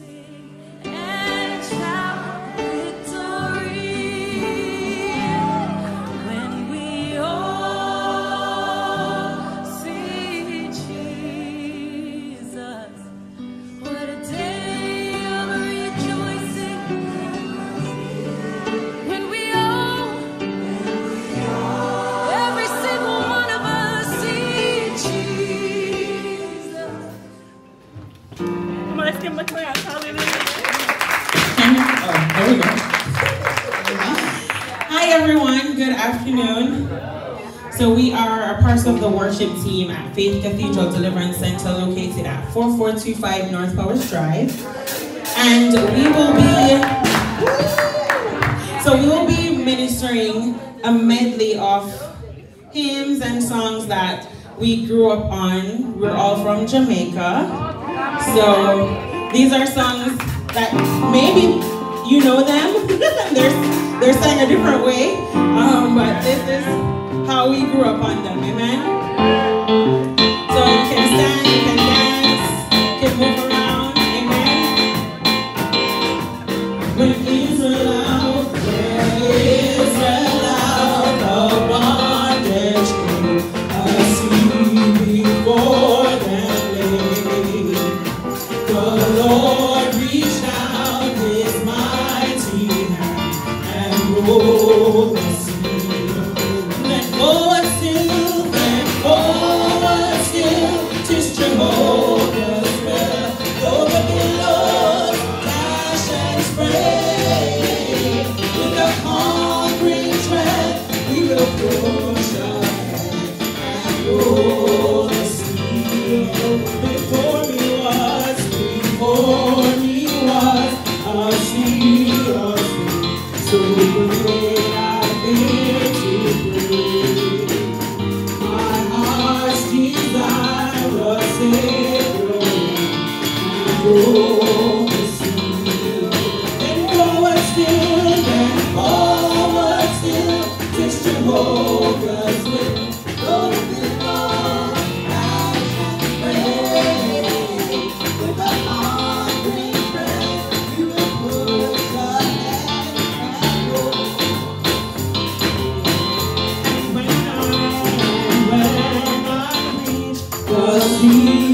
worship Faith Cathedral Deliverance Center located at 4425 North Powers Drive. And we will be, so we will be ministering a medley of hymns and songs that we grew up on. We're all from Jamaica. So these are songs that maybe you know them. they're, they're sang a different way. Um, but this is how we grew up on them. Amen so can stand. assim.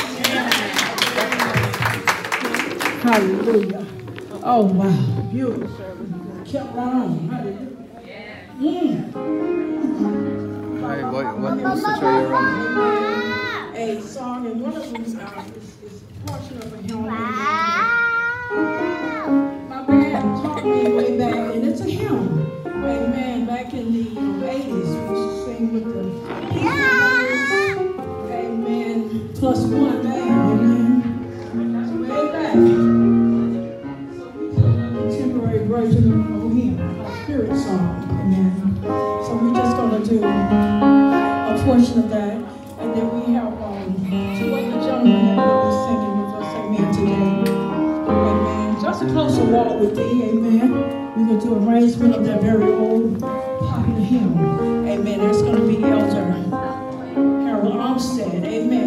Hallelujah. Oh, wow. Beautiful service. Kept right on. Hallelujah. Mm. Hey, what, what message are you running? A song, and one of them is, uh, is, is a portion of a hymn. My dad taught me way back, and it's a hymn. Amen. Back in the 80s, we used to sing with the plus one with amen. We're going to do arrangement of that very old popular hymn. Amen. That's going to be Elder Harold Armstead. Amen.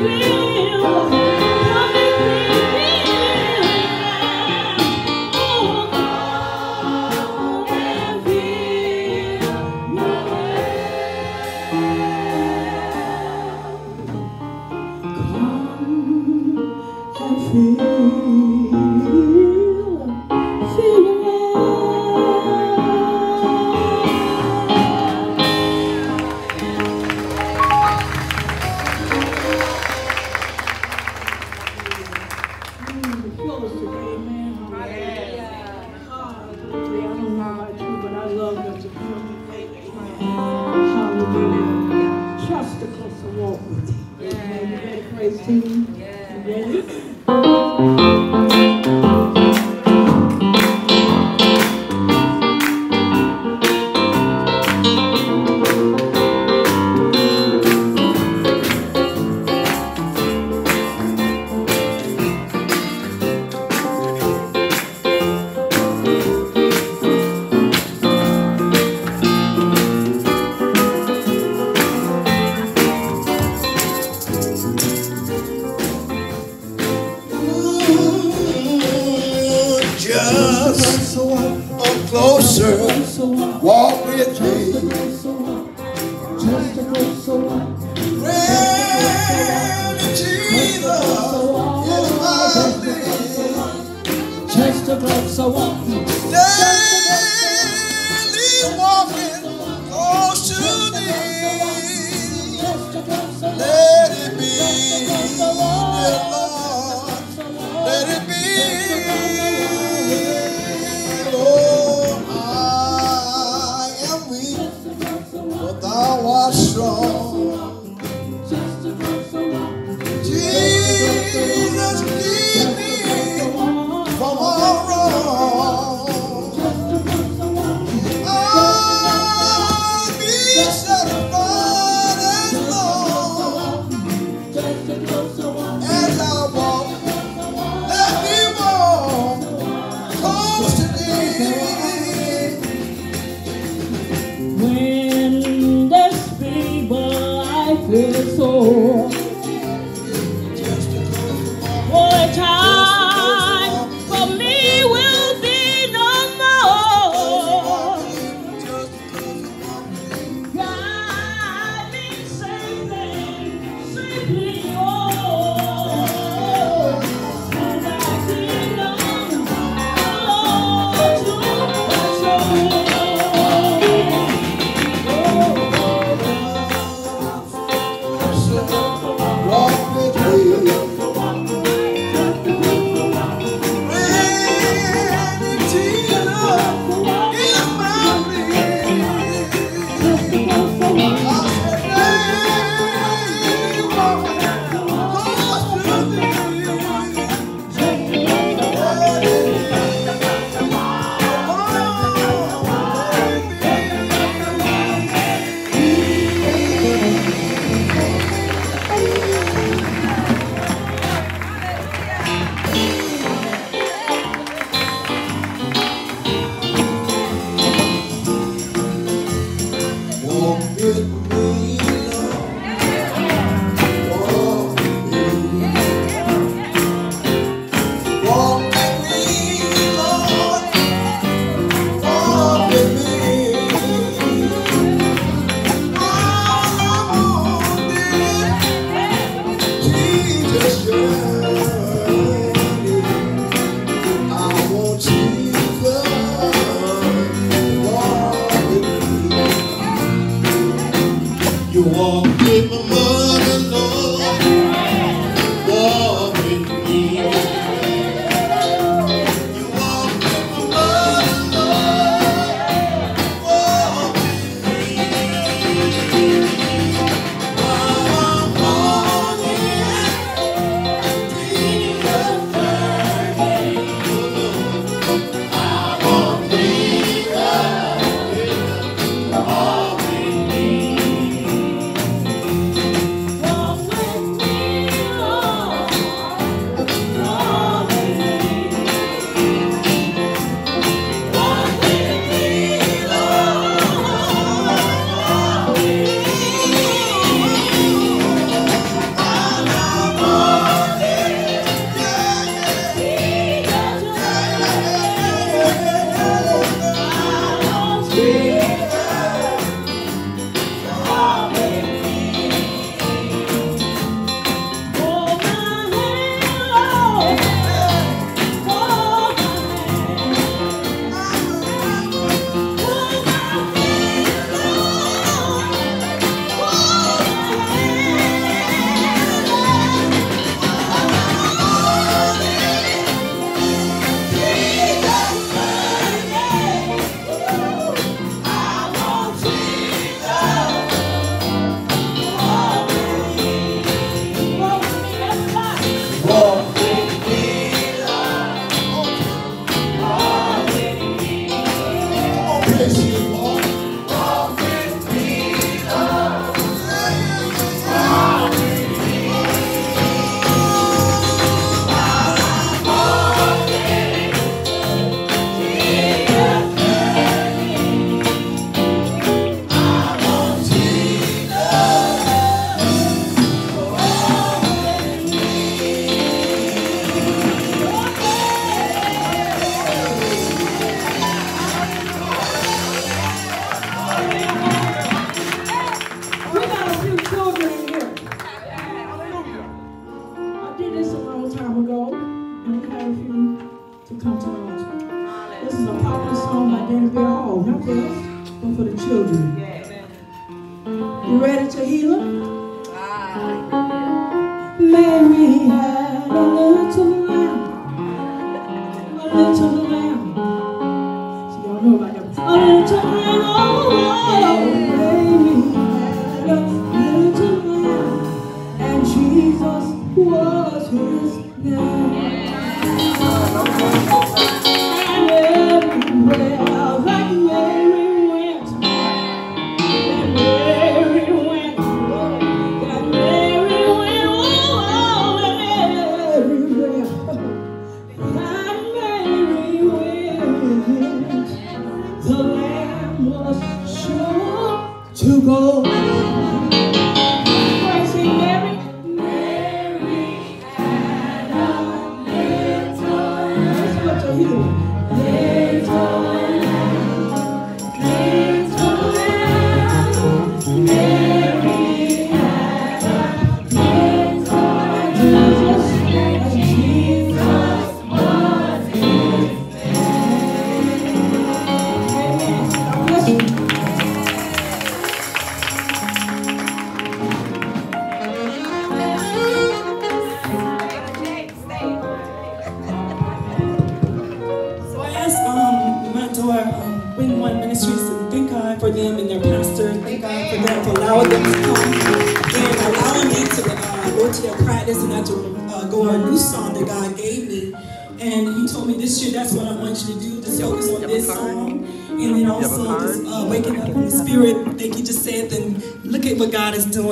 Hallelujah.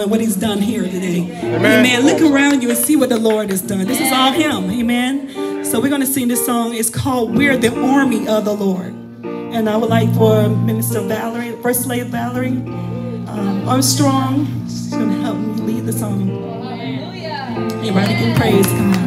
what he's done here today. Amen. Amen. Look around you and see what the Lord has done. This is all him. Amen. So we're going to sing this song. It's called We're the Army of the Lord. And I would like for Minister Valerie, First Lady Valerie um, Armstrong, she's going to help me lead the song. Everybody can praise God.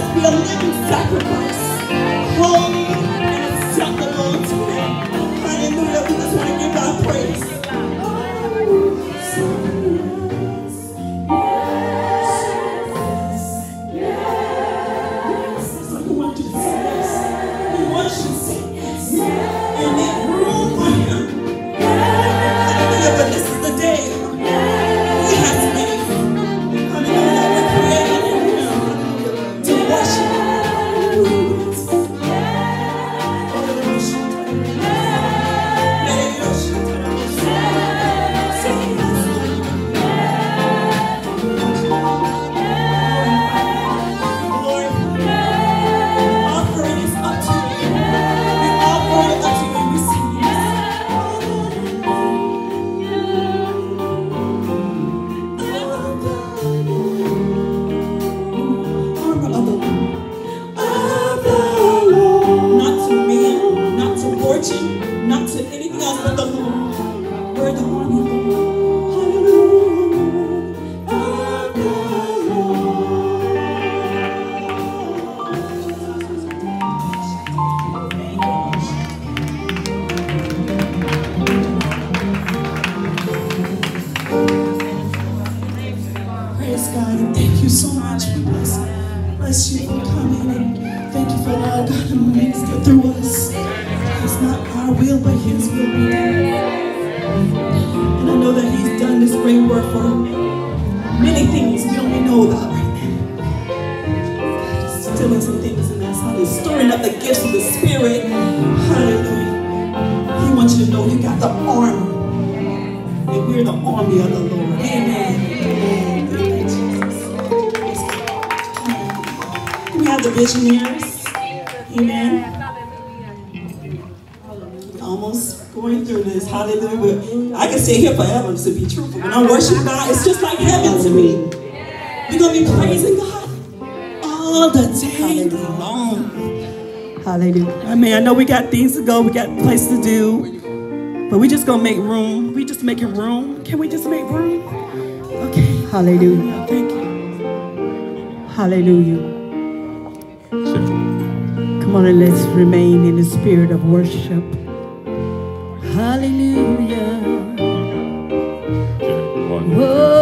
must be a living sacrifice. know we got things to go, we got places to do, but we just gonna make room. We just making room. Can we just make room? Okay. Hallelujah. Thank you. Hallelujah. Come on and let's remain in the spirit of worship. Hallelujah. Whoa.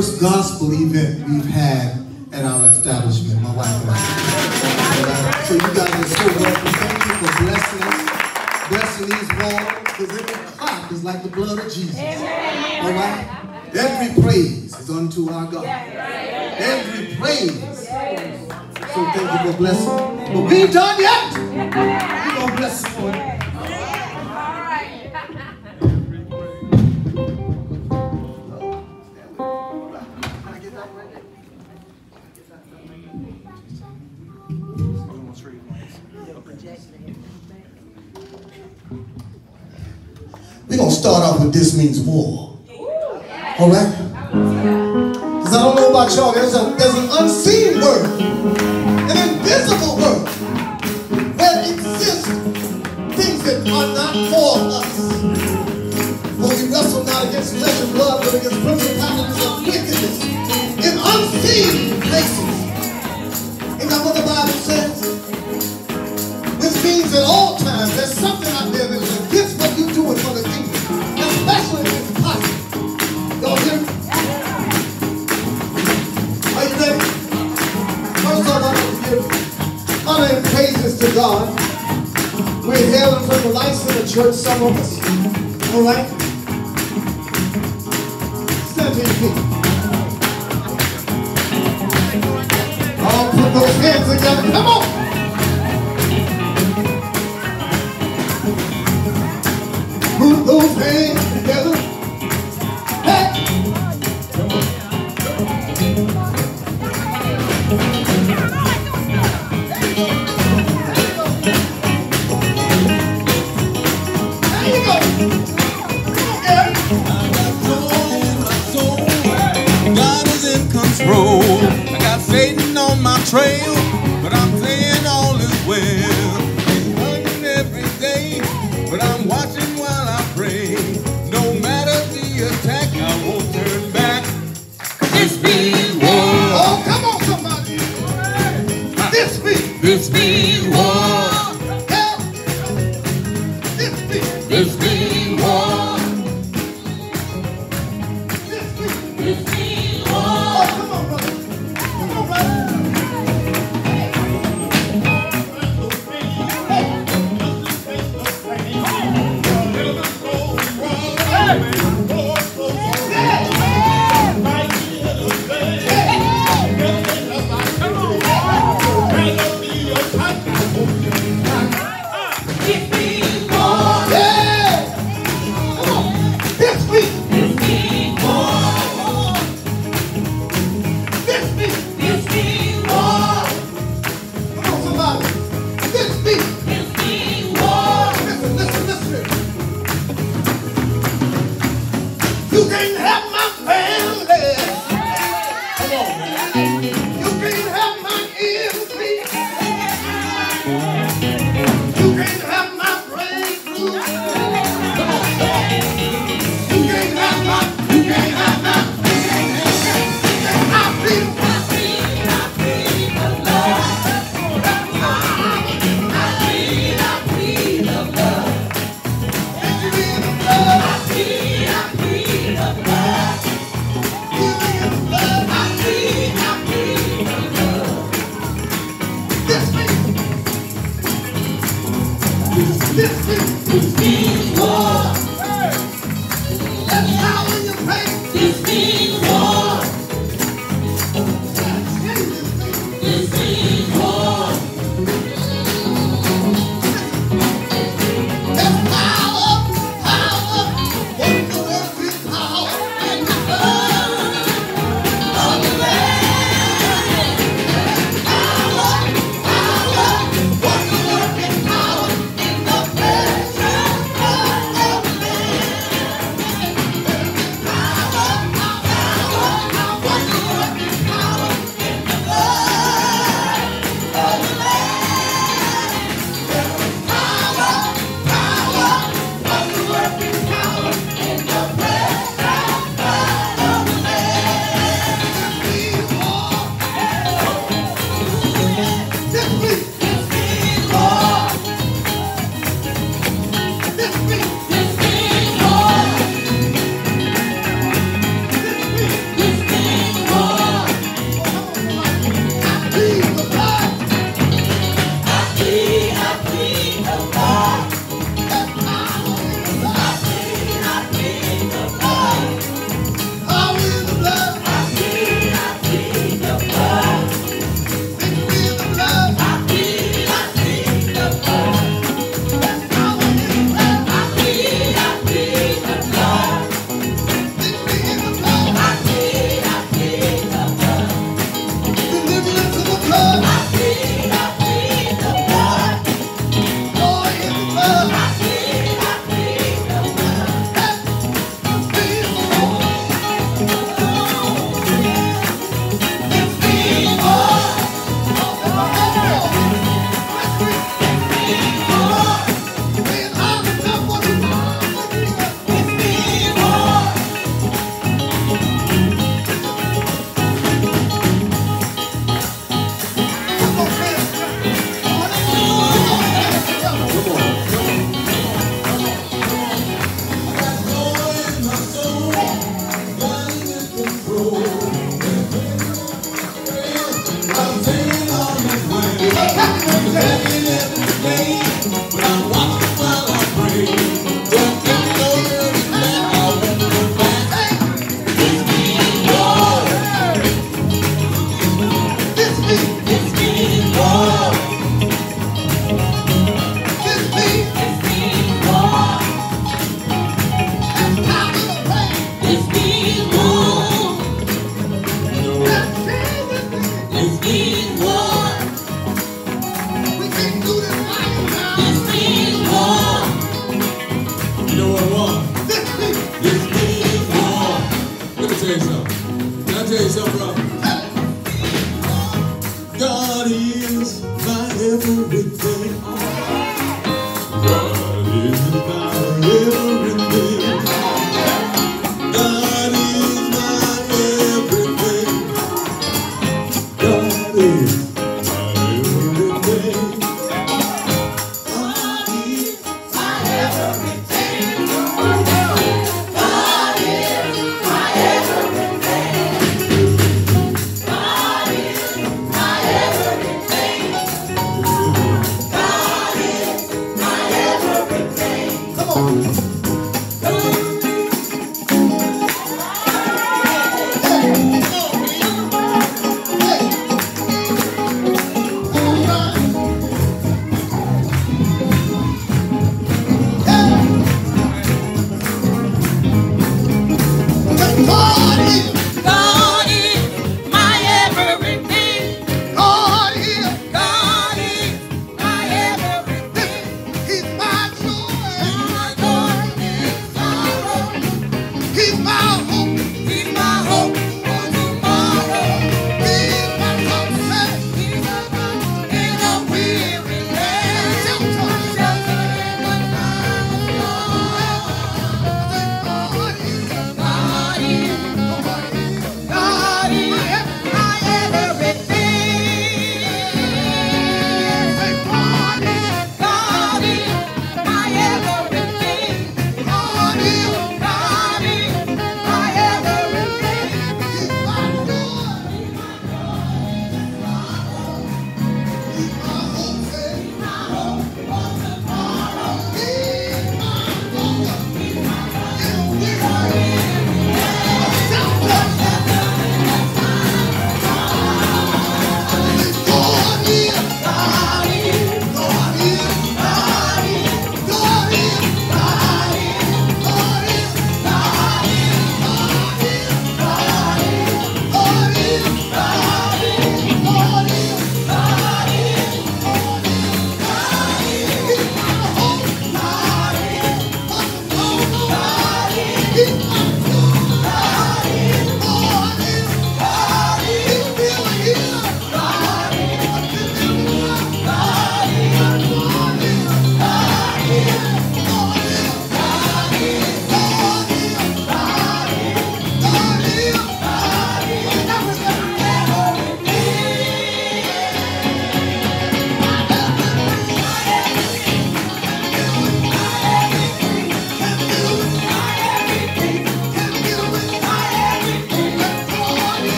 First gospel event we've had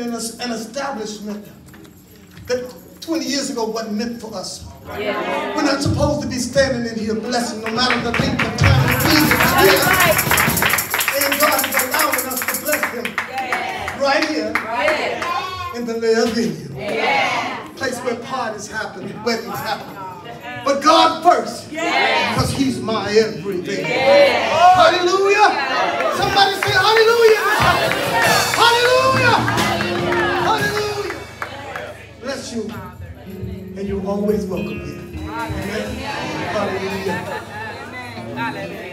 We're in a- an establishment that 20 years ago wasn't meant for us. We're not supposed to be standing in here blessing no matter the length of time and season it. And God is allowing us to bless him right here in the Leah venue. Place where parties happen, weddings happen. But God first, because he's my everything. Hallelujah. Somebody say hallelujah. Hallelujah. Hallelujah. Bless you. And you're always welcome here. Amen. Hallelujah. Hallelujah,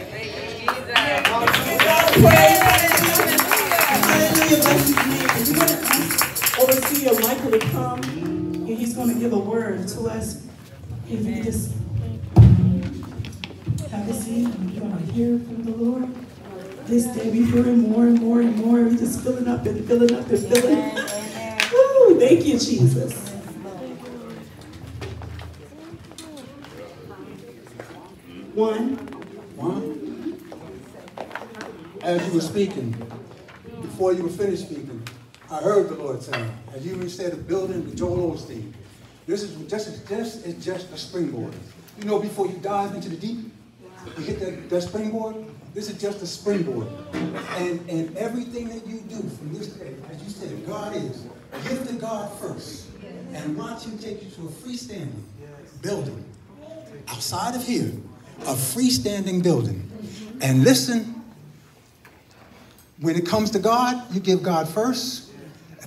bless his name. And we're to ask Overseer Michael to come, and he's going to give a word to us. If you just have a seat, and you're going to hear from the Lord. This day we hearing more and more and more. We just filling up and filling up and filling. Woo, thank you, Jesus. One. One. As you were speaking, before you were finished speaking, I heard the Lord saying, as you even said, a building with Joel Osteen, this is just, just, just a springboard. You know, before you dive into the deep, you hit that, that springboard, this is just a springboard. And, and everything that you do from this day, as you said, God is, give to God first. And watch him take you to a freestanding building outside of here, a freestanding building. And listen, when it comes to God, you give God first.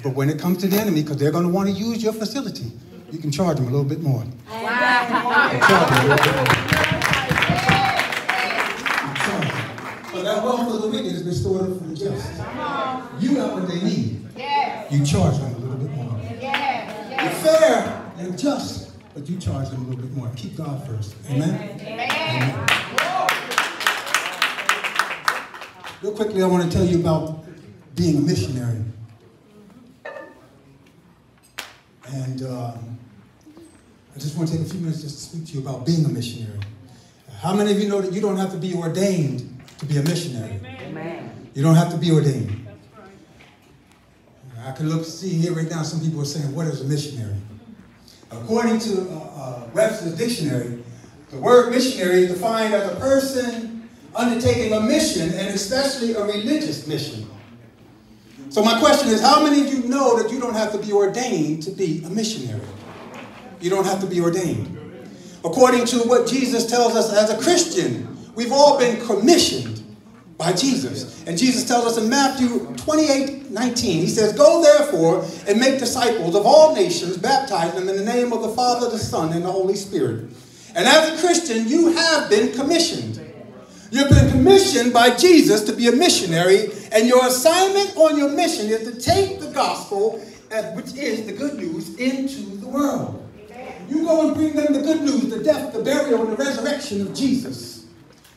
But when it comes to the enemy, because they're going to want to use your facility, you can charge them a little bit more. Charge them a little bit more. Charge them. For that wealth of the wicked is restored for the just. You got what they need. You charge them a little bit more. You're fair and just, but you charge them a little bit more. Keep God first. Amen? Amen. Real quickly, I want to tell you about being a missionary. And um, I just want to take a few minutes just to speak to you about being a missionary. How many of you know that you don't have to be ordained to be a missionary? You don't have to be ordained. I can look, see here right now, some people are saying, what is a missionary? According to uh, uh, Webster's dictionary, the word missionary is defined as a person undertaking a mission, and especially a religious mission. So my question is, how many of you know that you don't have to be ordained to be a missionary? You don't have to be ordained. According to what Jesus tells us as a Christian, we've all been commissioned by Jesus. And Jesus tells us in Matthew 28, 19, he says, Go therefore and make disciples of all nations, baptizing them in the name of the Father, the Son, and the Holy Spirit. And as a Christian, you have been commissioned. You've been commissioned by Jesus to be a missionary, and your assignment on your mission is to take the gospel, which is the good news, into the world. You go and bring them the good news, the death, the burial, and the resurrection of Jesus.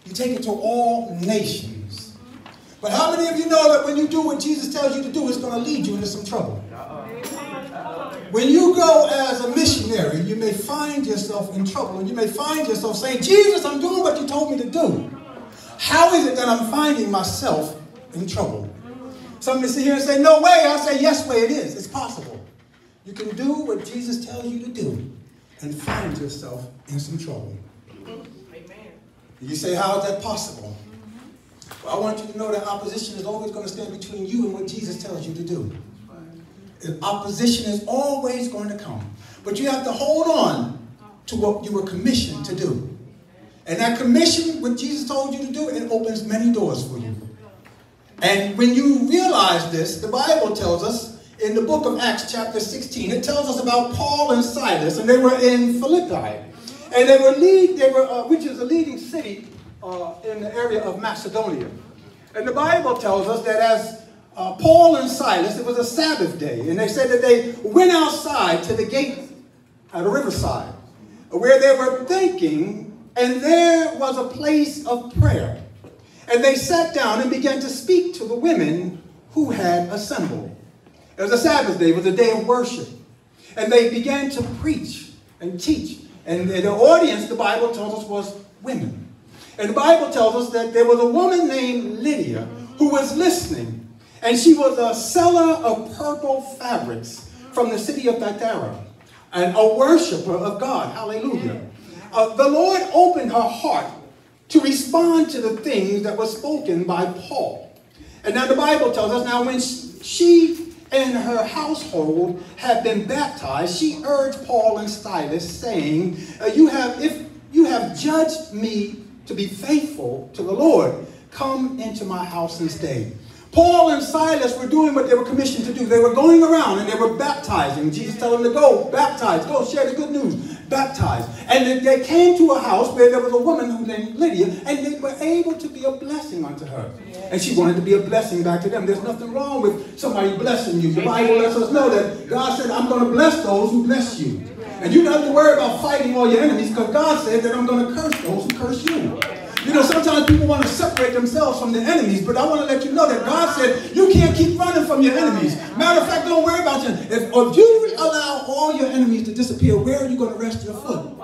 You take it to all nations. But how many of you know that when you do what Jesus tells you to do, it's going to lead you into some trouble? when you go as a missionary, you may find yourself in trouble and you may find yourself saying, Jesus, I'm doing what you told me to do. How is it that I'm finding myself in trouble? Somebody sit here and say, No way. I say, Yes, way it is. It's possible. You can do what Jesus tells you to do and find yourself in some trouble. You say, How is that possible? I want you to know that opposition is always going to stand between you and what Jesus tells you to do. Opposition is always going to come. But you have to hold on to what you were commissioned to do. And that commission, what Jesus told you to do, it opens many doors for you. And when you realize this, the Bible tells us in the book of Acts, chapter 16, it tells us about Paul and Silas, and they were in Philippi. And they were lead, they were, uh, which is a leading city uh, in the area of Macedonia. And the Bible tells us that as uh, Paul and Silas, it was a Sabbath day, and they said that they went outside to the gate at the riverside, where they were thinking, and there was a place of prayer. And they sat down and began to speak to the women who had assembled. It was a Sabbath day, it was a day of worship. And they began to preach and teach. And the audience, the Bible tells us, was women. And the Bible tells us that there was a woman named Lydia who was listening and she was a seller of purple fabrics from the city of Thyatira and a worshiper of God. Hallelujah. Uh, the Lord opened her heart to respond to the things that were spoken by Paul. And now the Bible tells us now when she and her household had been baptized, she urged Paul and Silas, saying, uh, "You have, if you have judged me to be faithful to the Lord, come into my house and stay." Paul and Silas were doing what they were commissioned to do. They were going around and they were baptizing. Jesus told them to go, baptize, go share the good news, baptize. And they came to a house where there was a woman who named Lydia, and they were able to be a blessing unto her. And she wanted to be a blessing back to them. There's nothing wrong with somebody blessing you. The Bible lets us know that God said, I'm going to bless those who bless you. And you don't have to worry about fighting all your enemies because God said that I'm going to curse those who curse you. You know, sometimes people want to separate themselves from their enemies, but I want to let you know that God said you can't keep running from your enemies. Matter of fact, don't worry about them. If, if you allow all your enemies to disappear, where are you going to rest your foot?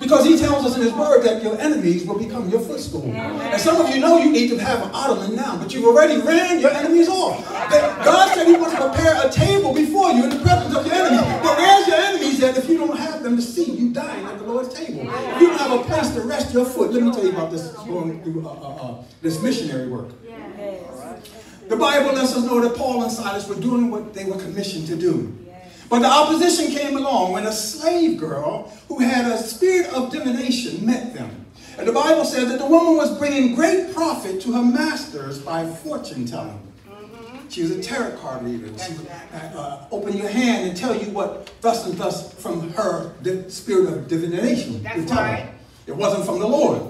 Because he tells us in his word that your enemies will become your footstool. And some of you know you need to have an ottoman now, but you've already ran your enemies off. God said he wants to prepare a table before you in the presence of your enemies. But where's your enemies at if you don't have them to see you dying at the Lord's table? If you don't have a place to rest your foot, let me tell you about this going through uh, uh, uh, this missionary work. The Bible lets us know that Paul and Silas were doing what they were commissioned to do. But the opposition came along when a slave girl who had a spirit of divination met them. And the Bible says that the woman was bringing great profit to her masters by fortune telling. She was a tarot card reader. She would uh, uh, open your hand and tell you what thus and thus from her spirit of divination. That's right. It wasn't from the Lord.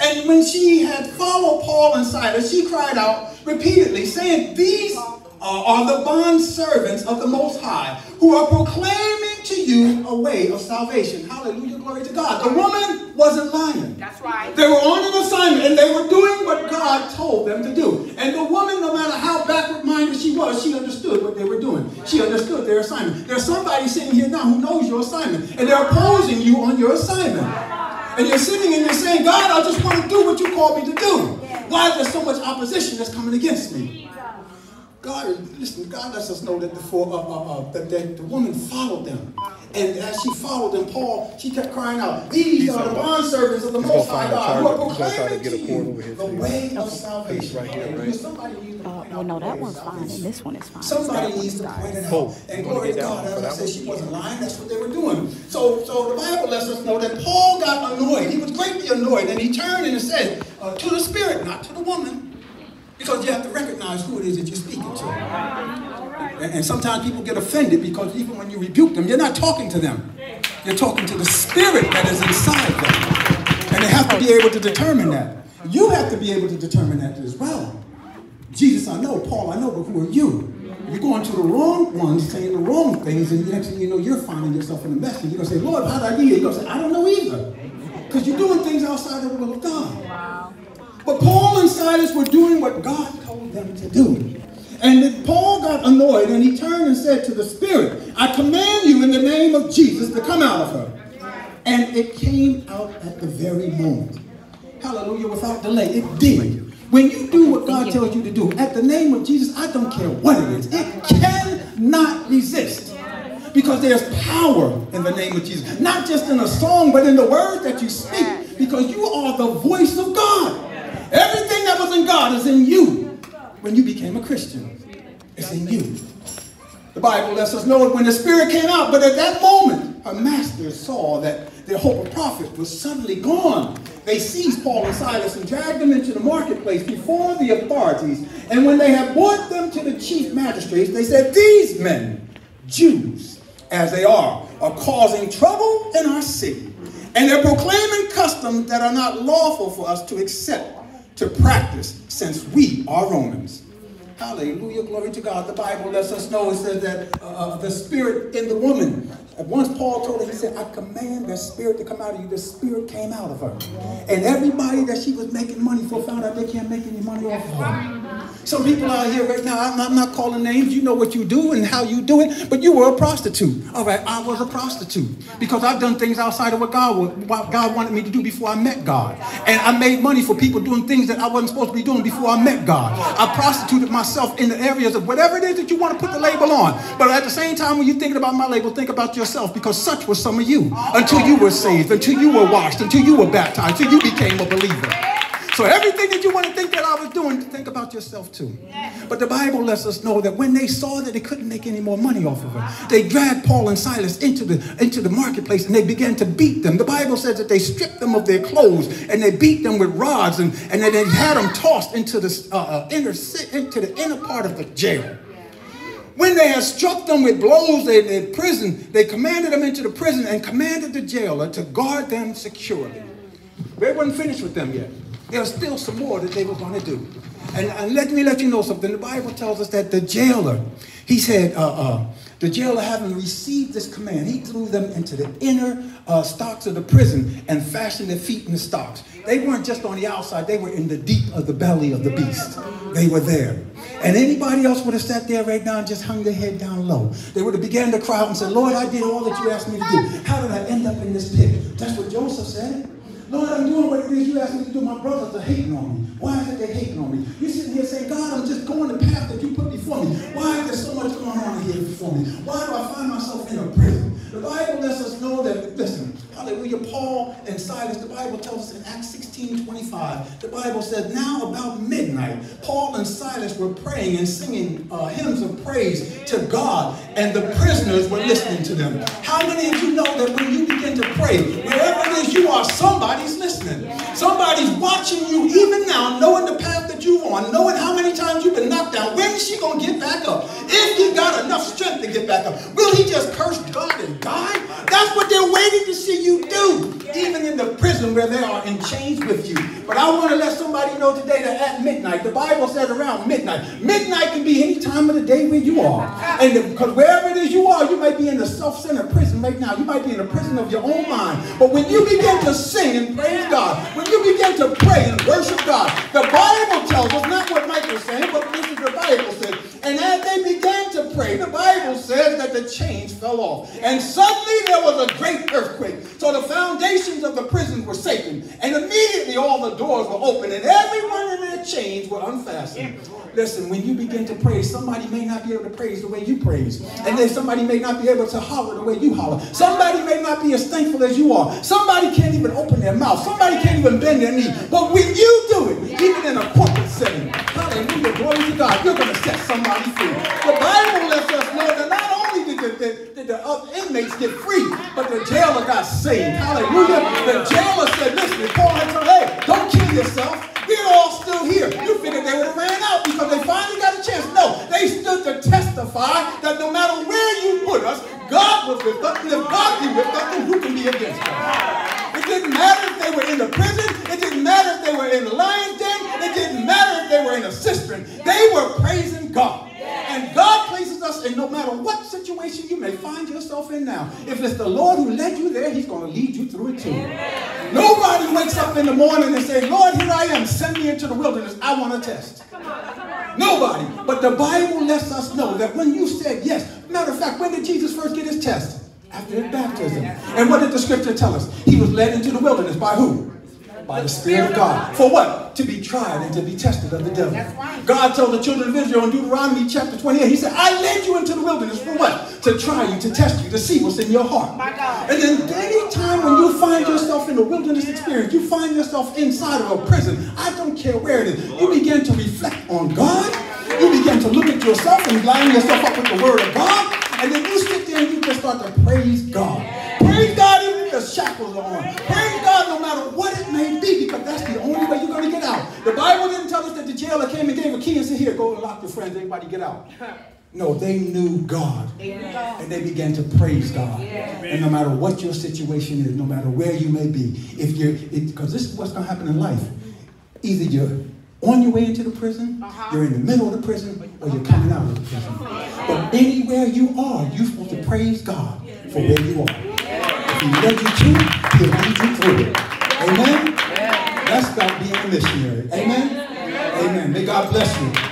And when she had followed Paul and Silas, she cried out repeatedly, saying, These Uh, are the bond servants of the Most High, who are proclaiming to you a way of salvation. Hallelujah, glory to God. The woman wasn't lying. That's right. They were on an assignment and they were doing what God told them to do. And the woman, no matter how backward minded she was, she understood what they were doing. She understood their assignment. There's somebody sitting here now who knows your assignment, and they're opposing you on your assignment. And you're sitting and you're saying, God, I just want to do what you called me to do. Why is there so much opposition that's coming against me? God, listen, God lets us know that the, four, uh, uh, uh, that, that the woman followed them. And as she followed them, Paul, she kept crying out, These are the bondservants of the Most High God who are proclaiming to you the way of salvation. Right here, right? Because somebody needs to Uh, point well, no, that one's fine, and this one is fine. Somebody That needs to point it out. Oh, And you wanna glory to God, as I that said, she wasn't lying. That's what they were doing. So, so the Bible lets us know that Paul got annoyed. He was greatly annoyed. And he turned and said uh, to the Spirit, not to the woman, because you have to recognize who it is that you're speaking to. And, sometimes people get offended because even when you rebuke them, you're not talking to them. You're talking to the spirit that is inside them. And they have to be able to determine that. You have to be able to determine that as well. Jesus, I know. Paul, I know, but who are you? If you're going to the wrong ones, saying the wrong things, and the next thing you know, you're finding yourself in a mess. And you're going to say, Lord, how did I get here? You're going to say, I don't know either. Because you're doing things outside of the will of God. But Paul and Silas were doing what God told them to do. And Paul got annoyed and he turned and said to the spirit, I command you in the name of Jesus to come out of her. And it came out at the very moment. Hallelujah, without delay. It did. When you do what God tells you to do, at the name of Jesus, I don't care what it is, it cannot resist. Because there's power in the name of Jesus. Not just in a song, but in the words that you speak. Because you are the voice of God. Everything that was in God is in you when you became a Christian. It's in you. The Bible lets us know when the Spirit came out, but at that moment, her master saw that their hope of profit was suddenly gone. They seized Paul and Silas and dragged them into the marketplace before the authorities. And when they had brought them to the chief magistrates, they said, These men, Jews as they are, are causing trouble in our city. And they're proclaiming customs that are not lawful for us to accept, to practice, since we are Romans. Hallelujah, glory to God. The Bible lets us know, it says that uh, uh, the spirit in the woman, once Paul told her, he said, I command that spirit to come out of you. The spirit came out of her. And everybody that she was making money for found out they can't make any money off of her. Some people out here right now, I'm, I'm not calling names, you know what you do and how you do it, but you were a prostitute. All right, I was a prostitute because I've done things outside of what God, what God wanted me to do before I met God. And I made money for people doing things that I wasn't supposed to be doing before I met God. I prostituted myself in the areas of whatever it is that you want to put the label on. But at the same time, when you're thinking about my label, think about yourself because such was some of you until you were saved, until you were washed, until you were baptized, until you became a believer. So everything that you want to think that I was doing, think about yourself too. But the Bible lets us know that when they saw that they couldn't make any more money off of her, they dragged Paul and Silas into the into the marketplace and they began to beat them. The Bible says that they stripped them of their clothes and they beat them with rods and, and then they had them tossed into the uh, uh, inner into the inner part of the jail. When they had struck them with blows in prison, they commanded them into the prison and commanded the jailer to guard them securely. They weren't finished with them yet. There's still some more that they were going to do. And, and, let me let you know something. The Bible tells us that the jailer, he said, uh, uh, the jailer having received this command, he threw them into the inner uh, stocks of the prison and fastened their feet in the stocks. They weren't just on the outside, they were in the deep of the belly of the beast. They were there. And anybody else would have sat there right now and just hung their head down low. They would have began to cry out and said, Lord, I did all that you asked me to do. How did I end up in this pit? That's what Joseph said. Lord, I'm doing what it is you asked me to do. My brothers are hating on me. Why is it they hating on me? You're sitting here saying, God, I'm just going the path that you put before me. Why is there so much going on here before me? Why do I find myself in a prison? The Bible lets us know that, listen, hallelujah, Paul and Silas, the Bible tells us in Acts 16, 25, the Bible says, now about midnight, Paul and Silas were praying and singing uh, hymns of praise to God, and the prisoners were listening to them. How many of you know that when you begin to pray, wherever it is you are, somebody's listening. Somebody's watching you even now, knowing the path that you're on, knowing how many times you've been knocked down. When is she going to get back up? If he got enough strength to get back up, will he just curse God and die? That's what they're waiting to see you do, even in the prison where they are in chains with you. But I want to let somebody know today that at midnight, the Bible says around midnight, midnight can be any time of the day where you are. And because wherever it is you are, you might be in a self-centered prison right now. You might be in a prison of your own mind. But when you begin to sing and praise God, when you begin to pray and worship God, the Bible tells us, not what Michael's saying, but this is the Bible says. And as they began to pray, the Bible says that the chains fell off. And suddenly there was a great earthquake. So the foundations of the prison were shaken. And immediately all the doors were open and everyone in their chains were unfastened. Listen, when you begin to praise, somebody may not be able to praise the way you praise. And then somebody may not be able to holler the way you holler. Somebody may not be as thankful as you are. Somebody can't even open their mouth. Somebody can't even bend their knee. But when you do it, even in a corporate setting, hallelujah, glory to God, you're going to set somebody free. The Bible lets us know that not only did the, the, the other inmates get free, but the jailer got saved. Hallelujah. The jailer said, listen, Paul had told, hey, don't kill yourself. We're all still here. You figured they would have ran out because they finally got a chance. No, they stood to testify that no matter where you put us, God was with us. And if God be with us, then who can be against us? It didn't matter if they were in the prison. Yourself in now. If it's the Lord who led you there, he's going to lead you through it too. Nobody wakes up in the morning and says, Lord, here I am. Send me into the wilderness. I want a test. Nobody. But the Bible lets us know that when you said yes, matter of fact, when did Jesus first get his test? After his baptism. And what did the scripture tell us? He was led into the wilderness by who? By the Spirit of God. For what? To be tried and to be tested of the devil. God told the children of Israel in Deuteronomy chapter 28, He said, I led you into the wilderness for what? To try you, to test you, to see what's in your heart. And then any time when you find yourself in a wilderness experience, you find yourself inside of a prison, I don't care where it is, you begin to reflect on God. You begin to look at yourself and line yourself up with the word of God. And then you sit there and you just start to praise God. Praise God even if the shackles are on. Praise matter what it may be, because that's the only way you're going to get out. The Bible didn't tell us that the jailer came and gave a key and said, Here, go and lock your friends, everybody get out. No, they knew God. And they began to praise God. And no matter what your situation is, no matter where you may be, if you're, because this is what's going to happen in life. Either you're on your way into the prison, you're in the middle of the prison, or you're coming out of the prison. But anywhere you are, you're supposed to praise God for where you are. If He led you to, He'll lead you through it. Amen? That's about being a missionary. Amen? Amen. May God bless you. You,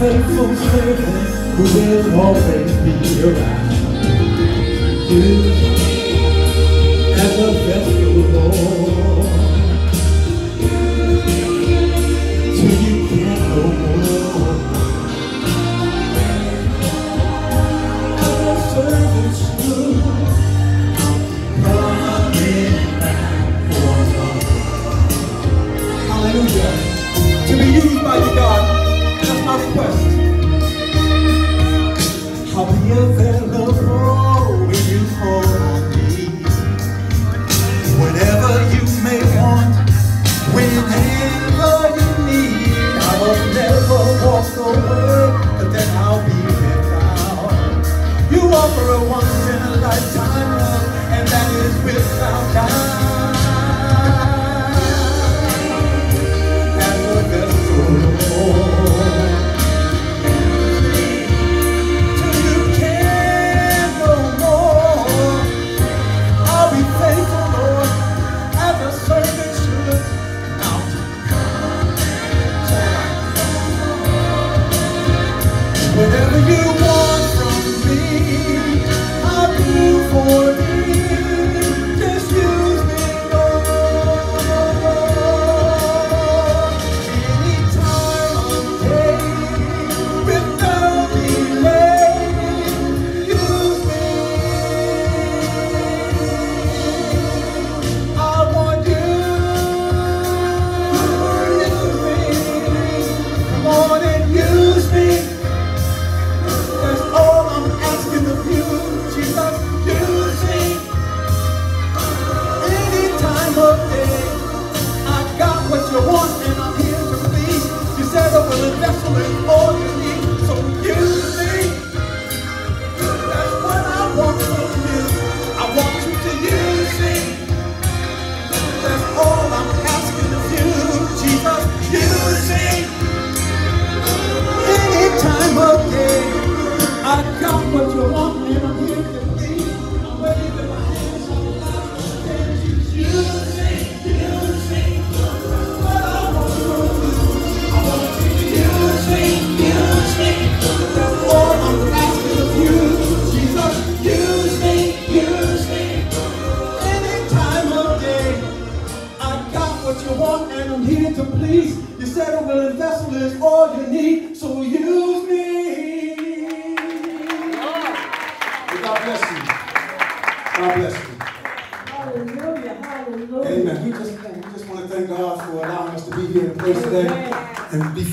faithful servant who will always be around. You ever faithful Lord.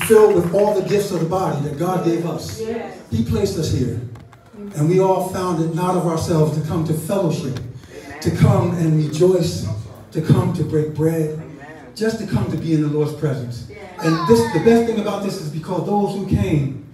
Filled with all the gifts of the body that God gave us. He placed us here. And we all found it not of ourselves to come to fellowship, to come and rejoice, to come to break bread, just to come to be in the Lord's presence. And this, the best thing about this is because those who came,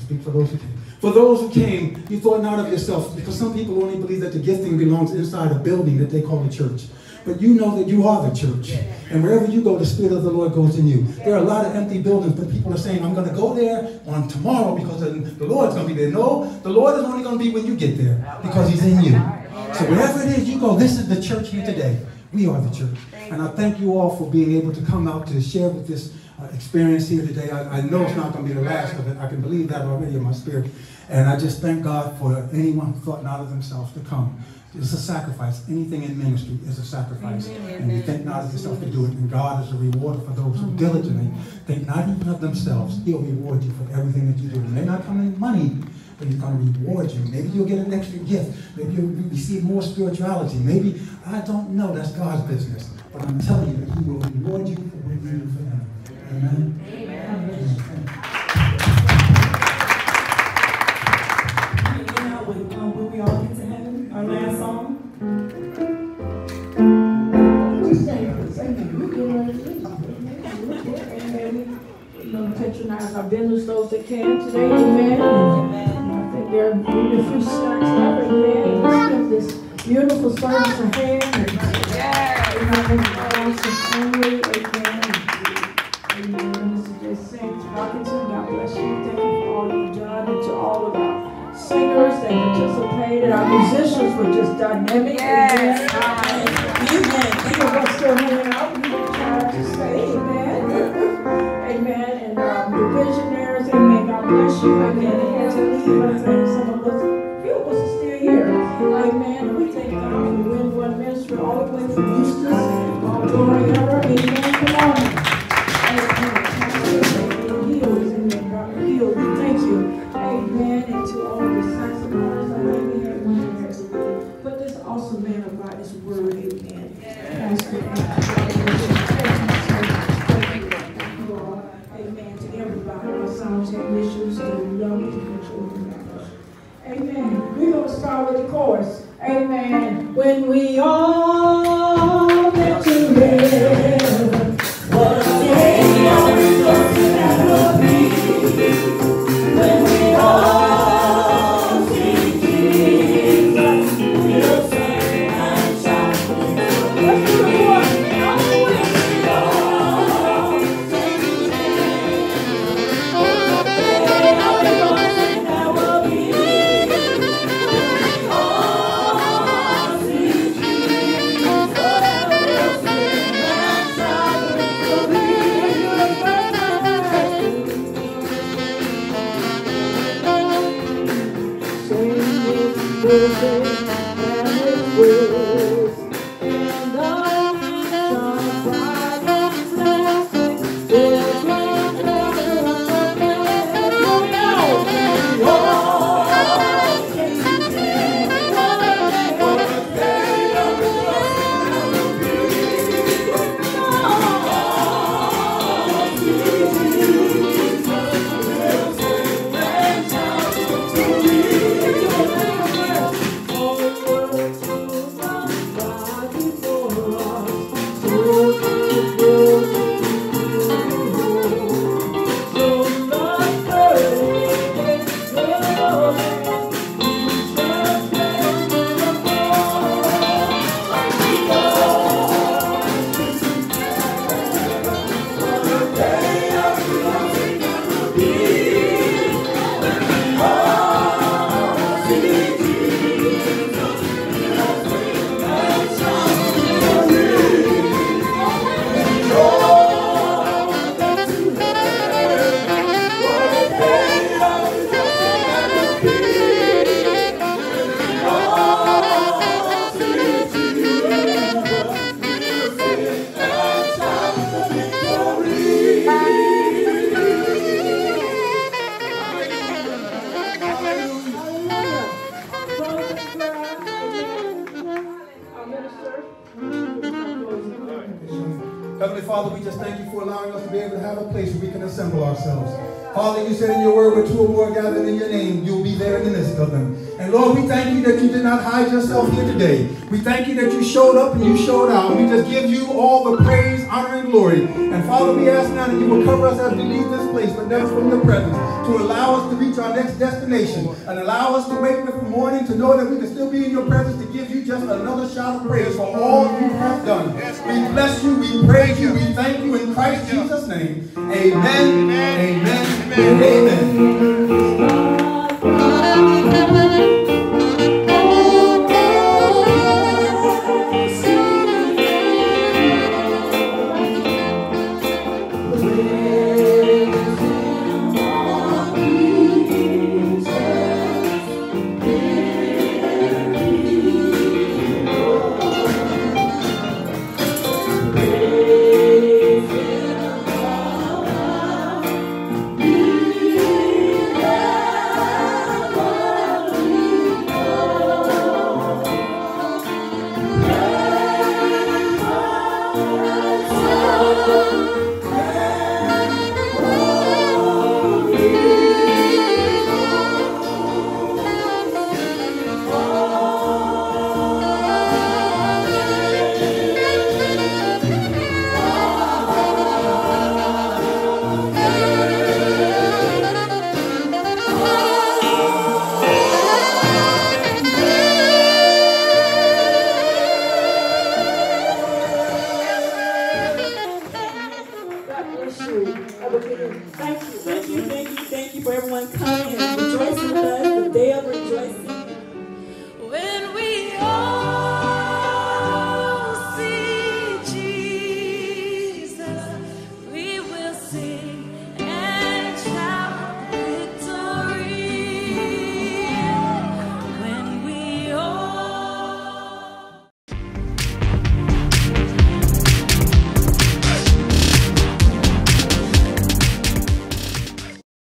speak for those who came. For those who came, you thought not of yourself, because some people only believe that the gifting belongs inside a building that they call a church. But you know that you are the church. And wherever you go, the Spirit of the Lord goes in you. There are a lot of empty buildings, but people are saying, I'm going to go there on tomorrow because the the Lord's going to be there. No, the Lord is only going to be when you get there because He's in you. So wherever it is you go, this is the church here today. We are the church. And I thank you all for being able to come out to share with this uh, experience here today. I, I know it's not going to be the last of it. I can believe that already in my spirit. And I just thank God for anyone who thought not of themselves to come. It's a sacrifice. Anything in ministry is a sacrifice. And you think not of yourself to do it. And God is a rewarder for those who diligently think not even of themselves. He'll reward you for everything that you do. It may not come in money, but he's going to reward you. Maybe you'll get an extra gift. Maybe you'll receive more spirituality. Maybe, I don't know, that's God's business. But I'm telling you that he will reward you for what you do for him. Amen? Amen. Vendors, those that can today, amen. And I think they're bringing a few snacks up, amen. Let's give this beautiful service a hand. and- Amen. Family, amen. Amen. Just saying, talking to, God bless you. Thank you for all you've done and to all of our singers that participated. Our musicians were just dynamic. Amen. Few of us still hanging out, we can try to say amen. Amen, bless you, amen, they had to leave, but I think some assemble ourselves. Father, you said in your word, where two or more gathered in your name, you'll be there in the midst of them. And Lord, we thank you that you did not hide yourself here today. We thank you that you showed up and you showed out. We just give you all the praise, honor, and glory. And Father, we ask now that you will cover us as we leave this place, but never from your presence, to allow us to reach our next destination and allow us to wake up in the morning to know that we can still be in your presence to give you just another shout of praise for all you have done. We bless you, we praise you, we thank you in Christ Jesus' name. Amen, amen, and amen.